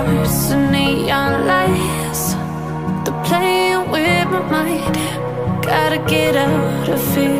stars and neon lights They're playing with my mind. Gotta get out of here.